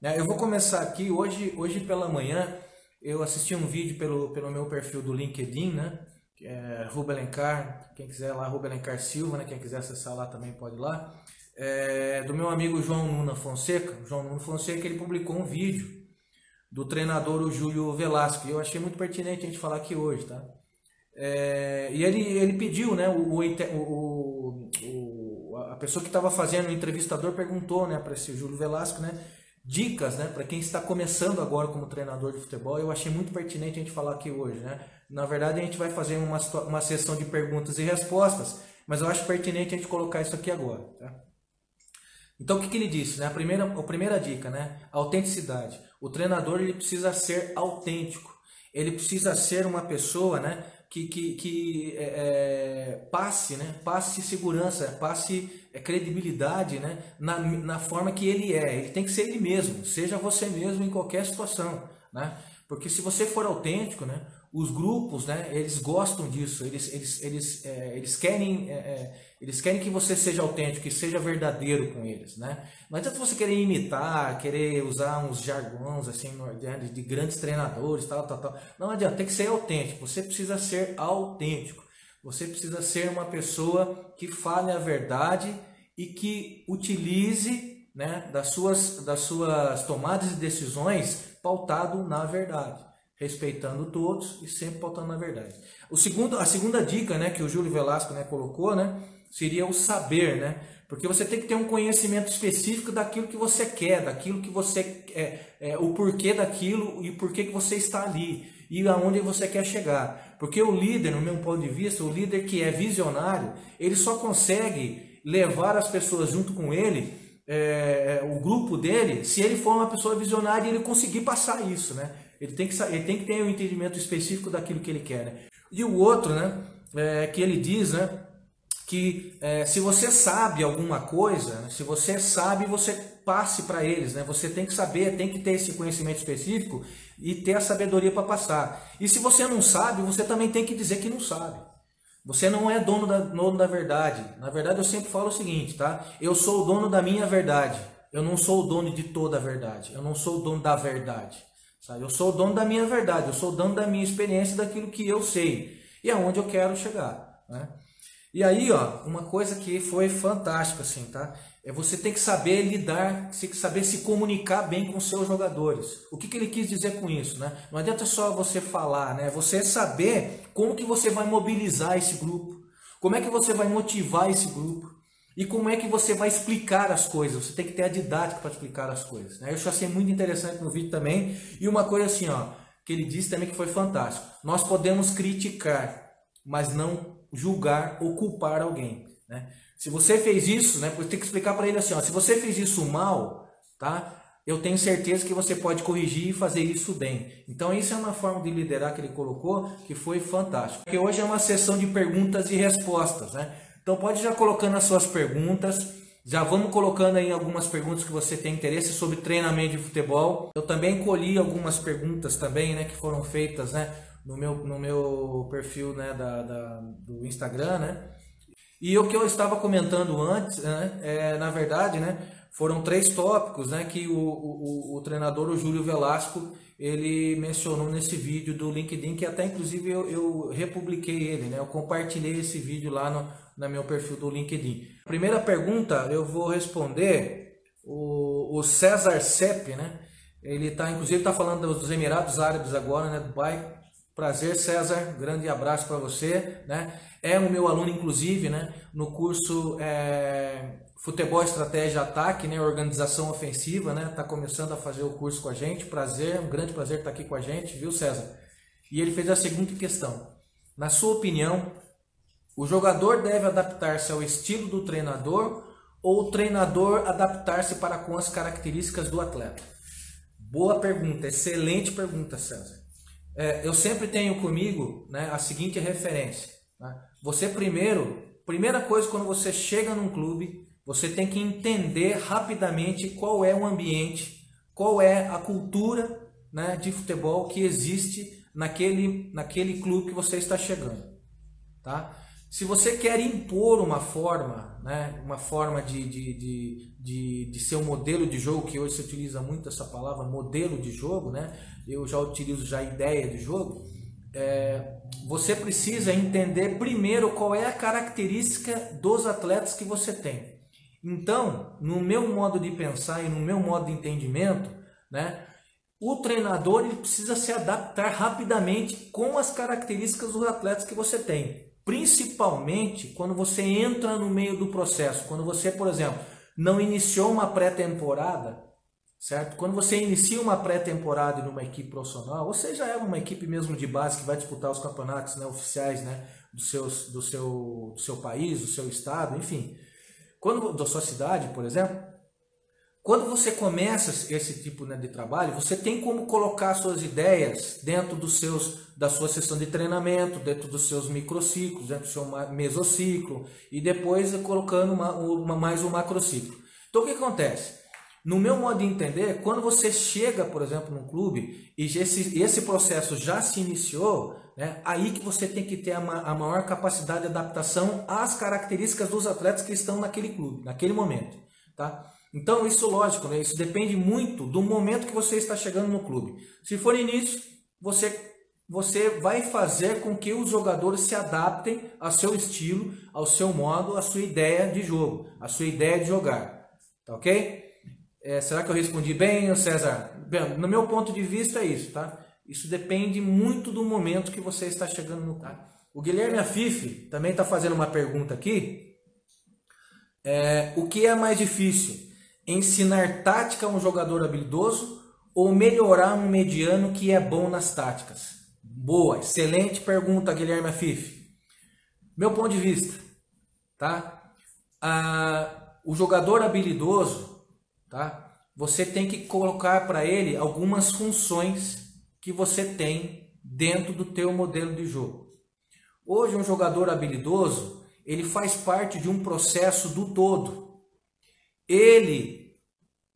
Né? Eu vou começar aqui, hoje, hoje pela manhã, eu assisti um vídeo pelo, pelo meu perfil do LinkedIn, né? É Rubelencar, quem quiser lá, Rubelencar Silva, né? Quem quiser acessar lá também pode ir lá. É, do meu amigo João Nuna Fonseca. João Nuna Fonseca, ele publicou um vídeo do treinador o Júlio Velasco. E eu achei muito pertinente a gente falar aqui hoje, tá? É, e ele, ele pediu, né? O, o, o a pessoa que estava fazendo, o entrevistador, perguntou né, para esse Júlio Velasco, né? Dicas, né, para quem está começando agora como treinador de futebol. Eu achei muito pertinente a gente falar aqui hoje, né? Na verdade, a gente vai fazer uma, uma sessão de perguntas e respostas, mas eu acho pertinente a gente colocar isso aqui agora, tá? Então, o que, que ele disse? Né? A, primeira, a primeira dica, né? Autenticidade. O treinador ele precisa ser autêntico. Ele precisa ser uma pessoa, né? Que, que, que é, é, passe, né? passe segurança, passe é, credibilidade né? na, na forma que ele é. Ele tem que ser ele mesmo, seja você mesmo em qualquer situação. Né? Porque se você for autêntico, né? os grupos, né, eles gostam disso, eles, eles, eles, é, eles, querem, é, é, eles querem que você seja autêntico, que seja verdadeiro com eles, né? Não adianta você querer imitar, querer usar uns jargões assim de, de grandes treinadores, tal, tal, tal. Não adianta, tem que ser autêntico. Você precisa ser autêntico. Você precisa ser uma pessoa que fale a verdade e que utilize, né, das suas, das suas tomadas de decisões pautado na verdade respeitando todos e sempre pautando na verdade. O segundo, a segunda dica, né, que o Júlio Velasco, né, colocou, né, seria o saber, né? Porque você tem que ter um conhecimento específico daquilo que você quer, daquilo que você é, é o porquê daquilo e porquê que você está ali e aonde você quer chegar. Porque o líder, no meu ponto de vista, o líder que é visionário, ele só consegue levar as pessoas junto com ele, é, o grupo dele, se ele for uma pessoa visionária e ele conseguir passar isso, né? Ele tem que, ele tem que ter um entendimento específico daquilo que ele quer. Né? E o outro, né, é, que ele diz, né, que é, se você sabe alguma coisa, né, se você sabe, você passe para eles. Né? Você tem que saber, tem que ter esse conhecimento específico e ter a sabedoria para passar. E se você não sabe, você também tem que dizer que não sabe. Você não é dono da, dono da verdade. Na verdade, eu sempre falo o seguinte, tá? Eu sou o dono da minha verdade. Eu não sou o dono de toda a verdade. Eu não sou o dono da verdade. Sabe? Eu sou o dono da minha verdade, eu sou o dono da minha experiência, daquilo que eu sei e aonde eu quero chegar. Né? E aí, ó, uma coisa que foi fantástica, assim, tá? É você tem que saber lidar, tem que saber se comunicar bem com seus jogadores. O que, que ele quis dizer com isso, né? Não adianta só você falar, né? Você saber como que você vai mobilizar esse grupo, como é que você vai motivar esse grupo, e como é que você vai explicar as coisas? Você tem que ter a didática para explicar as coisas. Né? Eu achei muito interessante no vídeo também. E uma coisa assim, ó, que ele disse também que foi fantástico. Nós podemos criticar, mas não julgar ou culpar alguém. Né? Se você fez isso, né, tem que explicar para ele assim, ó, se você fez isso mal, tá? Eu tenho certeza que você pode corrigir e fazer isso bem. Então isso é uma forma de liderar que ele colocou que foi fantástico. Porque hoje é uma sessão de perguntas e respostas, né? Então pode já colocando as suas perguntas. Já vamos colocando aí algumas perguntas que você tem interesse sobre treinamento de futebol. Eu também colhi algumas perguntas também, né, que foram feitas, né, no meu, no meu perfil, né, da, da do Instagram, né. E o que eu estava comentando antes, né, é, na verdade, né, foram três tópicos, né, que o, o, o treinador, o Júlio Velasco, ele mencionou nesse vídeo do LinkedIn, que até inclusive eu, eu republiquei ele, né, eu compartilhei esse vídeo lá no, no meu perfil do LinkedIn. Primeira pergunta eu vou responder o, o César Sepp, né? Ele está, inclusive, está falando dos Emirados Árabes agora, né? Dubai. Prazer, César. Grande abraço para você, né? É o meu aluno, inclusive, né? No curso é, Futebol, Estratégia, Ataque, né? Organização Ofensiva, né? Tá começando a fazer o curso com a gente. Prazer, um grande prazer estar aqui com a gente, viu, César? E ele fez a seguinte questão: Na sua opinião, o jogador deve adaptar-se ao estilo do treinador ou o treinador adaptar-se para com as características do atleta? Boa pergunta, excelente pergunta, César. É, eu sempre tenho comigo né, a seguinte referência. Né? Você primeiro, primeira coisa quando você chega num clube, você tem que entender rapidamente qual é o ambiente, qual é a cultura né, de futebol que existe naquele, naquele clube que você está chegando. Tá? Se você quer impor uma forma, né, uma forma de, de, de, de, de ser um modelo de jogo, que hoje se utiliza muito essa palavra, modelo de jogo, né? eu já utilizo já a ideia de jogo, é, você precisa entender primeiro qual é a característica dos atletas que você tem. Então, no meu modo de pensar e no meu modo de entendimento, né, o treinador ele precisa se adaptar rapidamente com as características dos atletas que você tem. Principalmente quando você entra no meio do processo. Quando você, por exemplo, não iniciou uma pré-temporada, certo? Quando você inicia uma pré-temporada numa equipe profissional, ou seja, é uma equipe mesmo de base que vai disputar os campeonatos né, oficiais né, do, seus, do, seu, do seu país, do seu estado, enfim. Quando, da sua cidade, por exemplo, quando você começa esse tipo né, de trabalho, você tem como colocar suas ideias dentro dos seus, da sua sessão de treinamento, dentro dos seus microciclos, dentro do seu mesociclo e depois colocando uma, uma, mais um macrociclo. Então o que acontece? No meu modo de entender, quando você chega, por exemplo, num clube e esse, esse processo já se iniciou, né, aí que você tem que ter a, a maior capacidade de adaptação às características dos atletas que estão naquele clube, naquele momento. Tá? Então, isso lógico, né? isso depende muito do momento que você está chegando no clube. Se for início, você, você vai fazer com que os jogadores se adaptem ao seu estilo, ao seu modo, à sua ideia de jogo, à sua ideia de jogar. Tá ok? É, será que eu respondi bem, César? Bem, no meu ponto de vista é isso, tá? Isso depende muito do momento que você está chegando no clube. O Guilherme Afife também está fazendo uma pergunta aqui. É, o que é mais difícil? ensinar tática a um jogador habilidoso ou melhorar um mediano que é bom nas táticas? Boa, excelente pergunta, Guilherme Afif. Meu ponto de vista, tá? Ah, o jogador habilidoso, tá? Você tem que colocar para ele algumas funções que você tem dentro do teu modelo de jogo. Hoje um jogador habilidoso, ele faz parte de um processo do todo ele,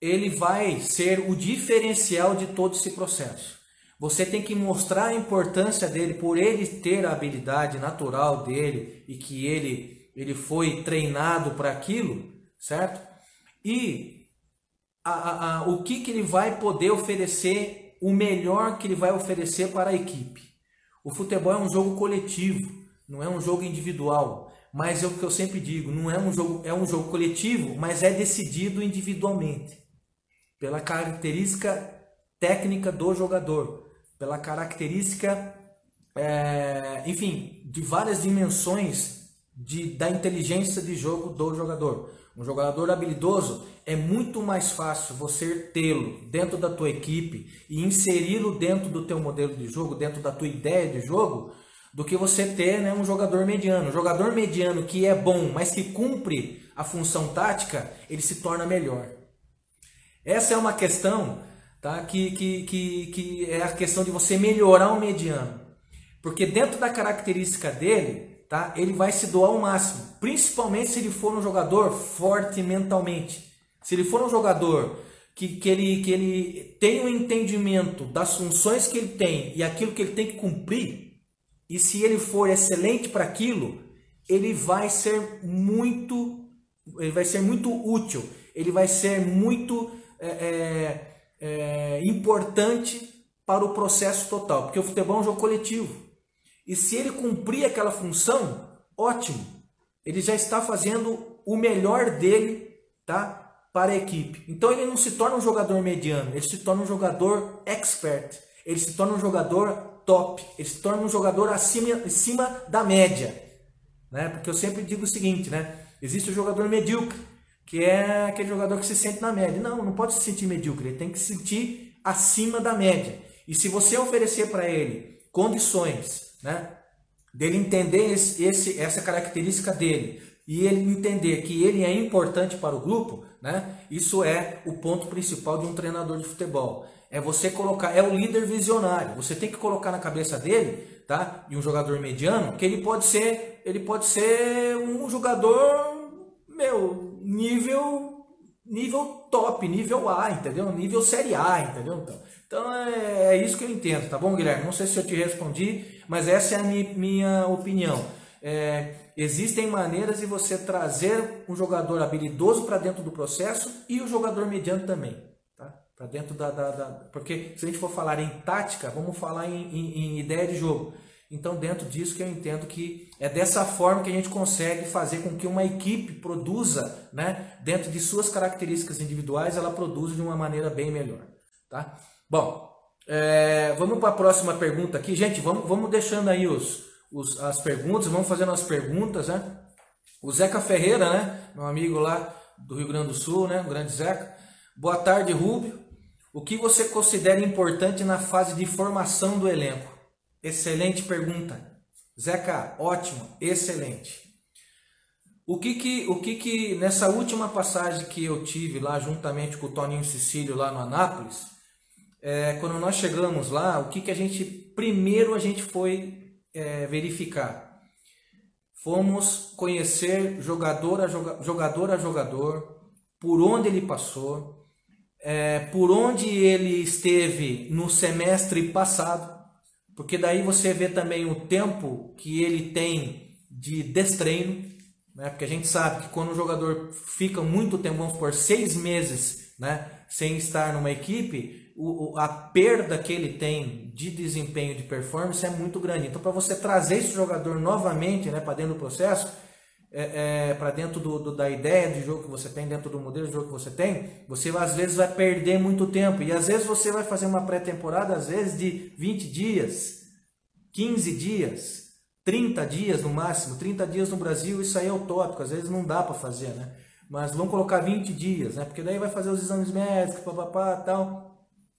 ele vai ser o diferencial de todo esse processo. Você tem que mostrar a importância dele por ele ter a habilidade natural dele e que ele, ele foi treinado para aquilo, certo? E a, a, a, o que, que ele vai poder oferecer, o melhor que ele vai oferecer para a equipe. O futebol é um jogo coletivo, não é um jogo individual. Mas é o que eu sempre digo, não é um jogo, é um jogo coletivo, mas é decidido individualmente, pela característica técnica do jogador, pela característica, é, enfim, de várias dimensões de, da inteligência de jogo do jogador. Um jogador habilidoso é muito mais fácil você tê-lo dentro da tua equipe e inseri-lo dentro do teu modelo de jogo, dentro da tua ideia de jogo, do que você ter né, um jogador mediano. Um jogador mediano que é bom, mas que cumpre a função tática, ele se torna melhor. Essa é uma questão tá, que, que, que, que é a questão de você melhorar o mediano. Porque dentro da característica dele, tá, ele vai se doar ao máximo. Principalmente se ele for um jogador forte mentalmente. Se ele for um jogador que, que, ele, que ele tem um entendimento das funções que ele tem e aquilo que ele tem que cumprir, e se ele for excelente para aquilo, ele vai ser muito, ele vai ser muito útil, ele vai ser muito é, é, é, importante para o processo total, porque o futebol é um jogo coletivo. E se ele cumprir aquela função, ótimo. Ele já está fazendo o melhor dele, tá? Para a equipe. Então ele não se torna um jogador mediano, ele se torna um jogador expert. Ele se torna um jogador top, ele se torna um jogador acima, acima da média. Né? Porque eu sempre digo o seguinte, né? Existe o jogador medíocre, que é aquele jogador que se sente na média. Não, não pode se sentir medíocre, ele tem que se sentir acima da média. E se você oferecer para ele condições, né, dele entender esse, esse, essa característica dele e ele entender que ele é importante para o grupo, né, isso é o ponto principal de um treinador de futebol. É você colocar, é o líder visionário. Você tem que colocar na cabeça dele, tá? E um jogador mediano, que ele pode ser, ele pode ser um jogador, meu, nível nível top, nível A, entendeu? Nível série A, entendeu? Então, então é, é, isso que eu entendo, tá bom, Guilherme? Não sei se eu te respondi, mas essa é a minha, opinião. É, existem maneiras de você trazer um jogador habilidoso para dentro do processo e o jogador mediano também. Tá? Para dentro da, da, da, Porque se a gente for falar em tática, vamos falar em, em, em ideia de jogo. Então, dentro disso que eu entendo que é dessa forma que a gente consegue fazer com que uma equipe produza, né, dentro de suas características individuais, ela produza de uma maneira bem melhor. Tá? Bom, é, vamos para a próxima pergunta aqui. Gente, vamos, vamos deixando aí os, os, as perguntas, vamos fazendo as perguntas. Né? O Zeca Ferreira, né, meu amigo lá do Rio Grande do Sul, né, o grande Zeca. Boa tarde, Rubio. O que você considera importante na fase de formação do elenco? Excelente pergunta. Zeca, ótimo, excelente. O que que, o que que nessa última passagem que eu tive lá juntamente com o Toninho Cecílio lá no Anápolis, é, quando nós chegamos lá, o que que a gente primeiro a gente foi é, verificar? Fomos conhecer jogador a jogador a jogador, por onde ele passou, é, por onde ele esteve no semestre passado porque daí você vê também o tempo que ele tem de destreino, né? porque a gente sabe que quando o jogador fica muito tempo, vamos por seis meses, né? sem estar numa equipe, o, a perda que ele tem de desempenho, de performance é muito grande. Então, para você trazer esse jogador novamente né, para dentro do processo, é, é, para dentro do, do, da ideia de jogo que você tem, dentro do modelo de jogo que você tem, você às vezes vai perder muito tempo. E às vezes você vai fazer uma pré-temporada, às vezes de 20 dias, 15 dias, 30 dias no máximo. 30 dias no Brasil, isso aí é utópico, às vezes não dá para fazer, né? Mas vamos colocar 20 dias, né? Porque daí vai fazer os exames médicos, papapá, tal.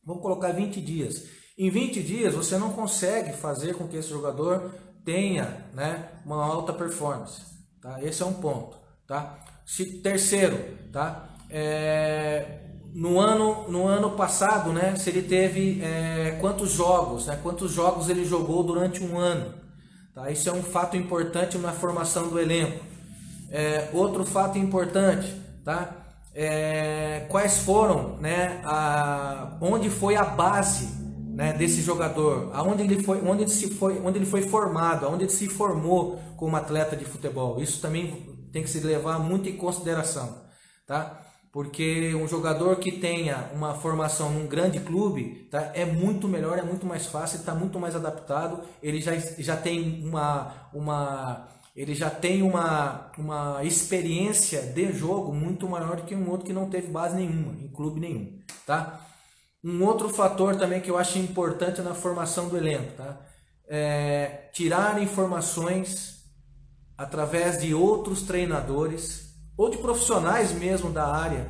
Vamos colocar 20 dias. Em 20 dias você não consegue fazer com que esse jogador tenha né, uma alta performance. Tá? Esse é um ponto. Tá? Se, terceiro, tá? É, no, ano, no ano passado, né, se ele teve é, quantos jogos, né, quantos jogos ele jogou durante um ano. Tá? Isso é um fato importante na formação do elenco. É, outro fato importante, tá? É, quais foram, né, a, onde foi a base né, desse jogador, aonde ele foi, onde ele se foi, onde ele foi formado, aonde ele se formou como atleta de futebol. Isso também tem que se levar muito em consideração, tá? Porque um jogador que tenha uma formação num grande clube tá, é muito melhor, é muito mais fácil, está muito mais adaptado, ele já, já tem uma, uma ele já tem uma, uma experiência de jogo muito maior do que um outro que não teve base nenhuma, em clube nenhum. Tá? Um outro fator também que eu acho importante na formação do elenco, tá? É tirar informações através de outros treinadores ou de profissionais mesmo da área,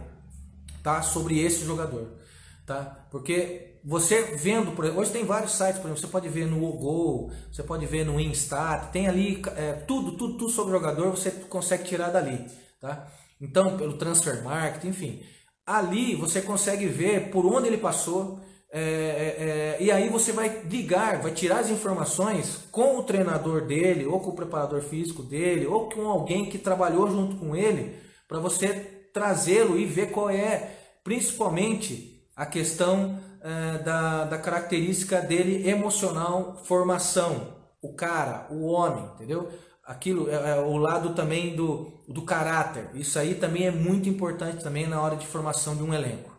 tá? Sobre esse jogador, tá? Porque você vendo, por exemplo, hoje tem vários sites, por exemplo, você pode ver no Gol, você pode ver no Instat, tem ali é, tudo, tudo, tudo sobre o jogador, você consegue tirar dali, tá? Então, pelo Transfer Market, enfim. Ali você consegue ver por onde ele passou, é, é, é, e aí você vai ligar, vai tirar as informações com o treinador dele, ou com o preparador físico dele, ou com alguém que trabalhou junto com ele, para você trazê-lo e ver qual é, principalmente, a questão é, da, da característica dele emocional, formação, o cara, o homem, entendeu? aquilo é, é, o lado também do, do caráter. Isso aí também é muito importante também na hora de formação de um elenco.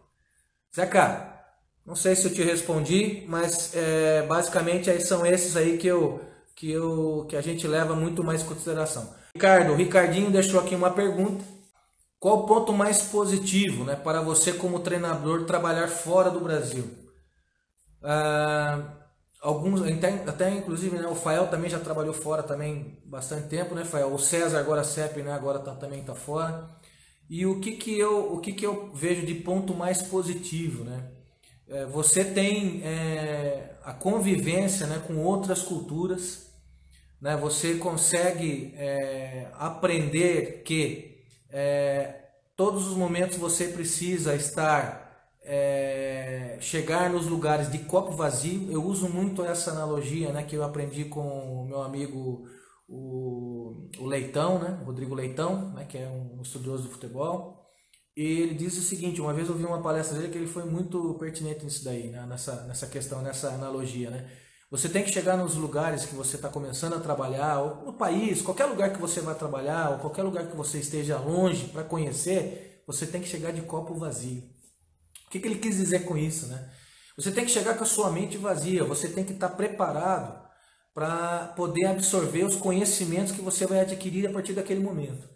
Zeca, não sei se eu te respondi, mas é, basicamente aí são esses aí que eu que eu que a gente leva muito mais em consideração. Ricardo, o Ricardinho deixou aqui uma pergunta. Qual o ponto mais positivo, né, para você como treinador trabalhar fora do Brasil? Ah, alguns até, até inclusive né, o Fael também já trabalhou fora também bastante tempo né Fael? O César agora CEP né agora tá, também está fora. E o que que eu o que que eu vejo de ponto mais positivo né? É, você tem é, a convivência né com outras culturas né? Você consegue é, aprender que é, todos os momentos você precisa estar é, chegar nos lugares de copo vazio. Eu uso muito essa analogia né, que eu aprendi com o meu amigo o, o Leitão, né, Rodrigo Leitão, né, que é um estudioso do futebol. E ele diz o seguinte: uma vez eu vi uma palestra dele que ele foi muito pertinente nisso daí, né, nessa, nessa questão, nessa analogia. Né? Você tem que chegar nos lugares que você está começando a trabalhar, ou no país, qualquer lugar que você vai trabalhar, ou qualquer lugar que você esteja longe para conhecer, você tem que chegar de copo vazio. O que, que ele quis dizer com isso, né? Você tem que chegar com a sua mente vazia, você tem que estar tá preparado para poder absorver os conhecimentos que você vai adquirir a partir daquele momento.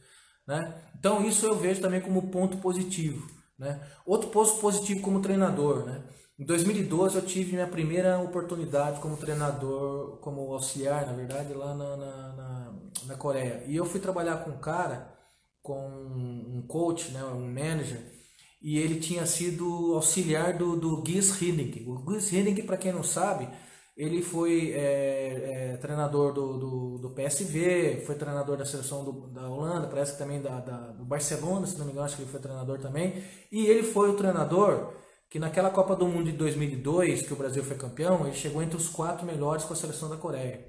Né? Então isso eu vejo também como ponto positivo. Né? Outro ponto positivo como treinador. Né? Em 2012 eu tive minha primeira oportunidade como treinador, como auxiliar, na verdade, lá na, na, na, na Coreia. E eu fui trabalhar com um cara, com um coach, né, um manager, e ele tinha sido auxiliar do, do Gis Hiddink. O Gis Hiddink, para quem não sabe, ele foi é, é, treinador do, do, do, PSV, foi treinador da seleção do, da Holanda, parece que também da, da, do Barcelona, se não me engano, acho que ele foi treinador também. E ele foi o treinador que naquela Copa do Mundo de 2002, que o Brasil foi campeão, ele chegou entre os quatro melhores com a seleção da Coreia.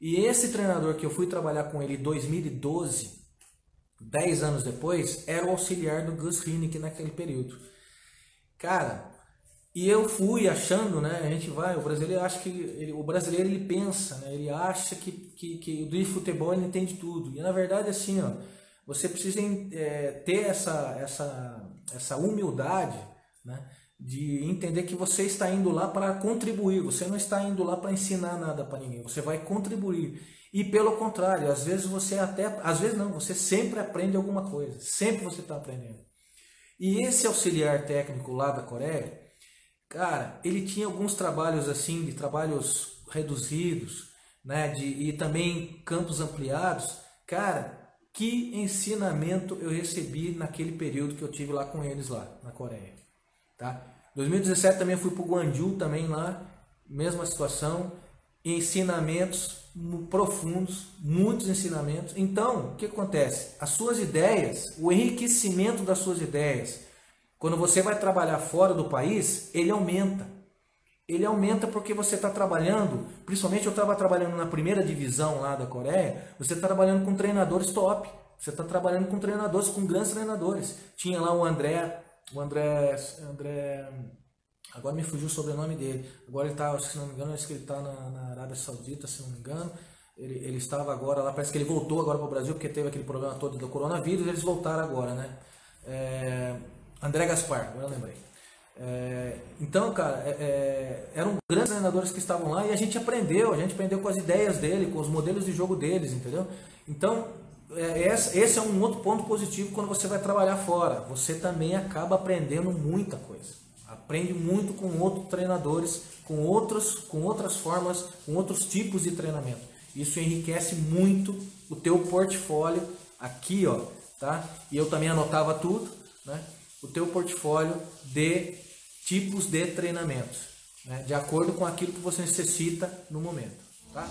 E esse treinador que eu fui trabalhar com ele em 2012, dez anos depois, era o auxiliar do Gus Hinnink naquele período. Cara, e eu fui achando, né? A gente vai, o brasileiro acha que ele, o brasileiro ele pensa, né? Ele acha que que, que do futebol ele entende tudo. E na verdade assim, ó, você precisa é, ter essa essa essa humildade, né? De entender que você está indo lá para contribuir, você não está indo lá para ensinar nada para ninguém, você vai contribuir. E pelo contrário, às vezes você até, às vezes não, você sempre aprende alguma coisa, sempre você está aprendendo. E esse auxiliar técnico lá da Coreia, cara, ele tinha alguns trabalhos assim, de trabalhos reduzidos, né, de, e também campos ampliados. Cara, que ensinamento eu recebi naquele período que eu tive lá com eles lá na Coreia, tá? 2017 também fui para o Guanju, também lá, mesma situação, ensinamentos profundos, muitos ensinamentos. Então, o que acontece? As suas ideias, o enriquecimento das suas ideias, quando você vai trabalhar fora do país, ele aumenta. Ele aumenta porque você está trabalhando, principalmente eu estava trabalhando na primeira divisão lá da Coreia, você está trabalhando com treinadores top. Você está trabalhando com treinadores, com grandes treinadores. Tinha lá o André o André, André, agora me fugiu o sobrenome dele. Agora ele está, se não me engano, acho que ele está na, na, Arábia Saudita, se não me engano. Ele, ele estava agora lá, parece que ele voltou agora para o Brasil, porque teve aquele problema todo do coronavírus, eles voltaram agora, né? É, André Gaspar, agora eu lembrei. É, então, cara, é, é, eram grandes treinadores que estavam lá e a gente aprendeu, a gente aprendeu com as ideias dele, com os modelos de jogo deles, entendeu? Então, esse é um outro ponto positivo quando você vai trabalhar fora. Você também acaba aprendendo muita coisa. Aprende muito com outros treinadores, com outros, com outras formas, com outros tipos de treinamento. Isso enriquece muito o teu portfólio aqui, ó, tá? E eu também anotava tudo, né? O teu portfólio de tipos de treinamentos, né? De acordo com aquilo que você necessita no momento, tá?